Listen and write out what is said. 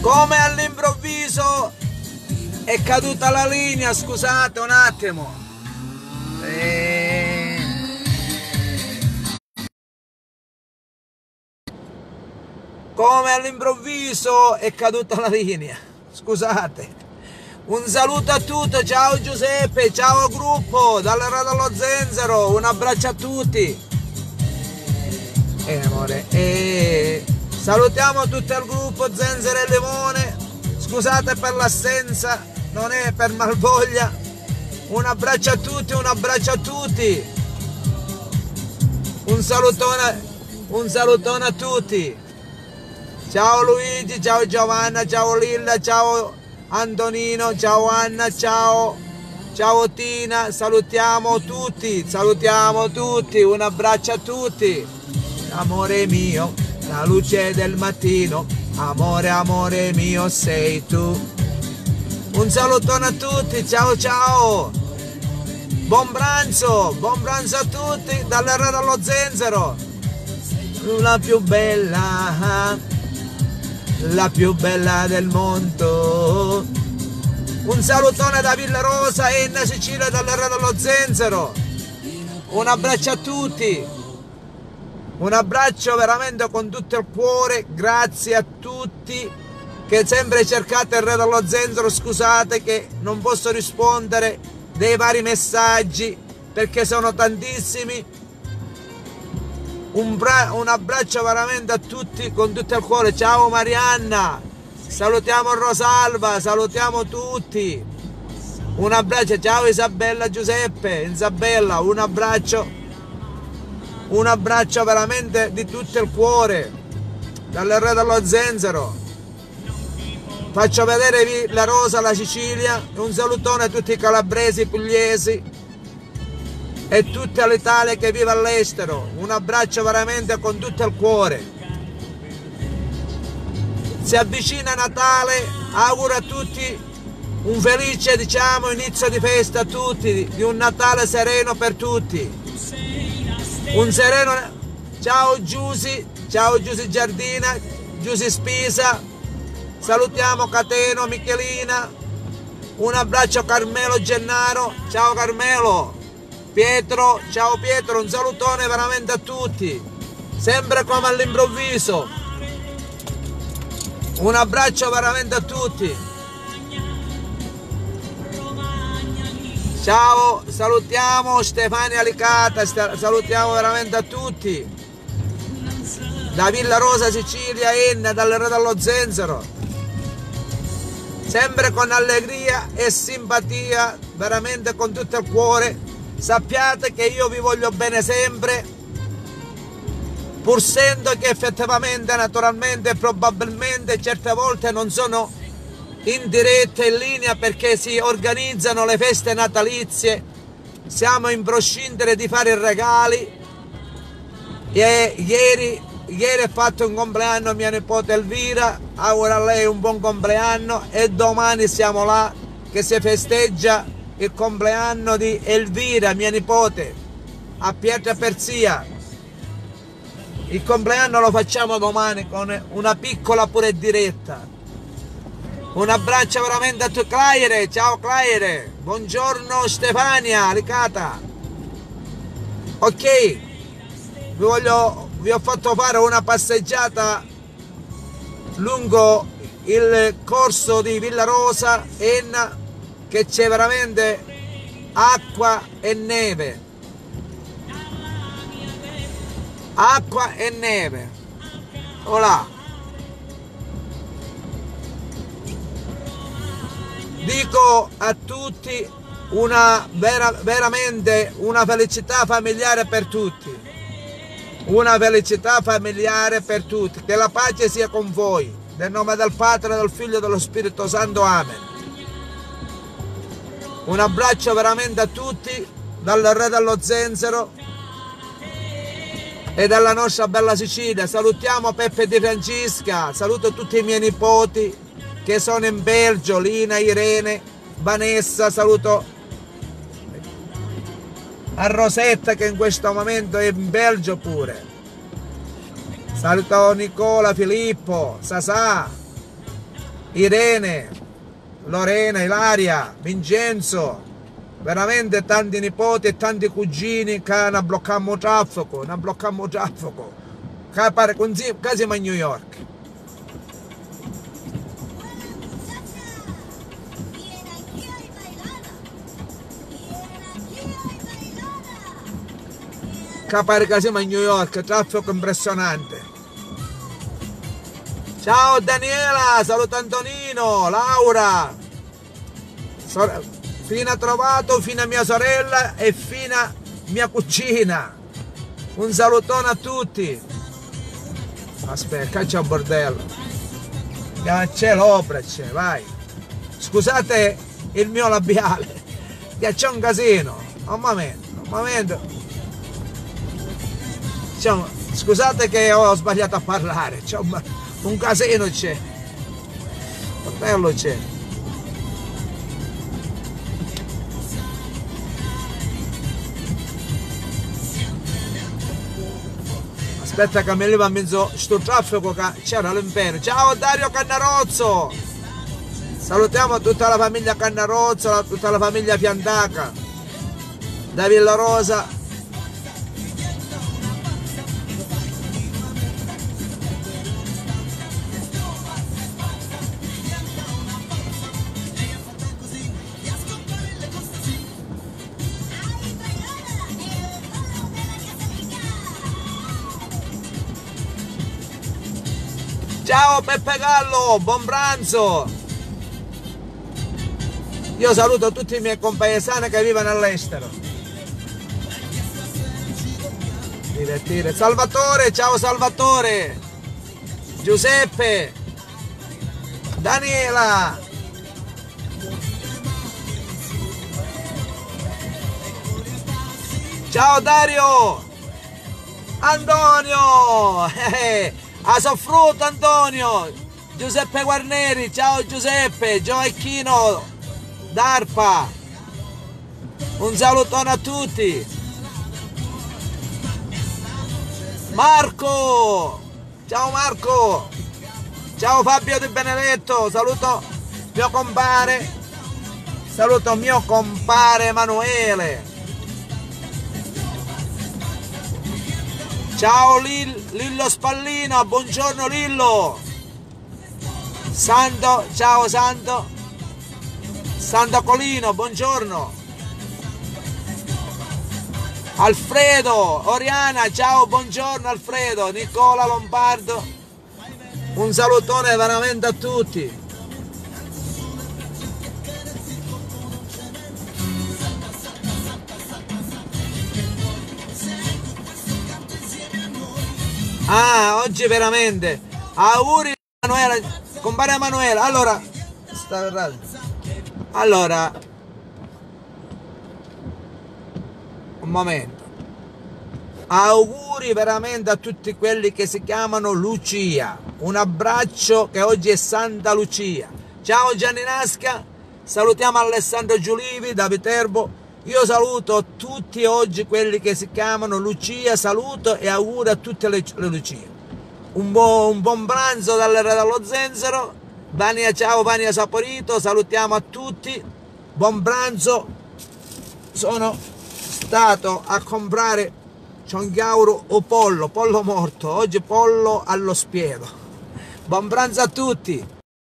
Come all'improvviso è caduta la linea, scusate un attimo. E... Come all'improvviso è caduta la linea, scusate. Un saluto a tutti, ciao Giuseppe, ciao gruppo, dalla Radio allo Zenzero, un abbraccio a tutti. E amore, e salutiamo tutto il gruppo Zenzero e Limone, scusate per l'assenza, non è per malvoglia. Un abbraccio a tutti, un abbraccio a tutti. Un salutone, un salutone a tutti. Ciao Luigi, ciao Giovanna, ciao Lilla, ciao Antonino, ciao Anna, ciao, ciao Tina, salutiamo tutti, salutiamo tutti, un abbraccio a tutti. Amore mio, la luce del mattino, amore, amore mio sei tu. Un salutone a tutti, ciao ciao. Buon pranzo, buon pranzo a tutti dall'errore allo zenzero. La più bella la più bella del mondo. Un salutone da Villa Rosa e in Sicilia dall'Era dello Zenzero. Un abbraccio a tutti. Un abbraccio veramente con tutto il cuore. Grazie a tutti che sempre cercate il Re dello Zenzero. Scusate che non posso rispondere dei vari messaggi perché sono tantissimi un, bra- un abbraccio veramente a tutti con tutto il cuore. Ciao Marianna, salutiamo Rosalva, salutiamo tutti. Un abbraccio, ciao Isabella Giuseppe, Isabella, un abbraccio, un abbraccio veramente di tutto il cuore, dall'R dello Zenzero. Faccio vedere la Rosa, la Sicilia, un salutone a tutti i calabresi, pugliesi, e tutta l'Italia che vive all'estero. Un abbraccio veramente con tutto il cuore. Si avvicina Natale, auguro a tutti un felice diciamo, inizio di festa a tutti, di un Natale sereno per tutti. Un sereno ciao Giusi, ciao Giusi Giardina, Giusi Spisa, salutiamo Cateno, Michelina, un abbraccio Carmelo Gennaro, ciao Carmelo. Pietro, ciao Pietro, un salutone veramente a tutti, sempre come all'improvviso. Un abbraccio veramente a tutti. Ciao, salutiamo Stefania Alicata, salutiamo veramente a tutti. Da Villa Rosa Sicilia, Enna, dall'Era dello Zenzero. Sempre con allegria e simpatia, veramente con tutto il cuore sappiate che io vi voglio bene sempre, pur sento che effettivamente, naturalmente, probabilmente certe volte non sono in diretta in linea perché si organizzano le feste natalizie, siamo in proscindere di fare regali e ieri, ieri è fatto un compleanno mia nipote Elvira, auguro a lei un buon compleanno e domani siamo là che si festeggia il compleanno di Elvira, mia nipote, a Pietra Perzia. Il compleanno lo facciamo domani con una piccola pure diretta. Un abbraccio veramente a tutti. Claire, ciao Claire. Buongiorno Stefania, Licata. Ok, vi, voglio, vi ho fatto fare una passeggiata lungo il corso di Villa Rosa, Enna, che c'è veramente acqua e neve. Acqua e neve. Olà. Dico a tutti una vera, veramente una felicità familiare per tutti. Una felicità familiare per tutti. Che la pace sia con voi. Nel nome del Padre, del Figlio e dello Spirito Santo. Amen. Un abbraccio veramente a tutti dal Re dello Zenzero e dalla nostra bella Sicilia. Salutiamo Peppe Di Francisca, saluto tutti i miei nipoti che sono in Belgio, Lina, Irene, Vanessa, saluto a Rosetta che in questo momento è in Belgio pure. Saluto Nicola, Filippo, Sasà, Irene, Lorena, Ilaria, Vincenzo, veramente tanti nipoti e tanti cugini che hanno bloccato il traffico, hanno bloccato il traffico, che pare così, siamo a New York. Che pare che siamo a New York, traffico impressionante. Ciao Daniela, saluto Antonino, Laura, fino a trovato, fino mia sorella e fino a mia cucina. Un salutone a tutti. Aspetta, c'è un bordello. C'è l'opera, c'è, vai. Scusate il mio labiale, c'è un casino. Un momento, un momento. Diciamo, scusate che ho sbagliato a parlare, c'è un casino c'è. Bello c'è. Aspetta che mi leva in mezzo sto traffico che c'era all'inferno ciao Dario Cannarozzo! Salutiamo tutta la famiglia Cannarozzo tutta la famiglia Piantaca da Villa Rosa Peppe Gallo, buon pranzo! Io saluto tutti i miei compaesani che vivono all'estero. Divertire. Salvatore, ciao Salvatore! Giuseppe! Daniela! Ciao Dario! Antonio! A soffrutto Antonio, Giuseppe Guarneri, ciao Giuseppe, Gioacchino d'Arpa, un salutone a tutti. Marco, ciao Marco, ciao Fabio Di Benedetto, saluto mio compare, saluto mio compare Emanuele. Ciao Lillo Spallino, buongiorno Lillo. Santo, ciao Santo. Santo Colino, buongiorno. Alfredo, Oriana, ciao, buongiorno Alfredo, Nicola Lombardo. Un salutone veramente a tutti. Ah, oggi veramente. Auguri Emanuela, compare Emanuela. Allora, Allora, un momento. Auguri veramente a tutti quelli che si chiamano Lucia. Un abbraccio che oggi è Santa Lucia. Ciao Gianni Nasca, salutiamo Alessandro Giulivi da Viterbo io saluto tutti oggi quelli che si chiamano Lucia, saluto e auguro a tutte le, le Lucie. Un, buon, un buon pranzo dall'era dello zenzero, Vania ciao Vania Saporito, salutiamo a tutti, buon pranzo, sono stato a comprare cionghiauro o pollo, pollo morto, oggi pollo allo spiedo. Buon pranzo a tutti!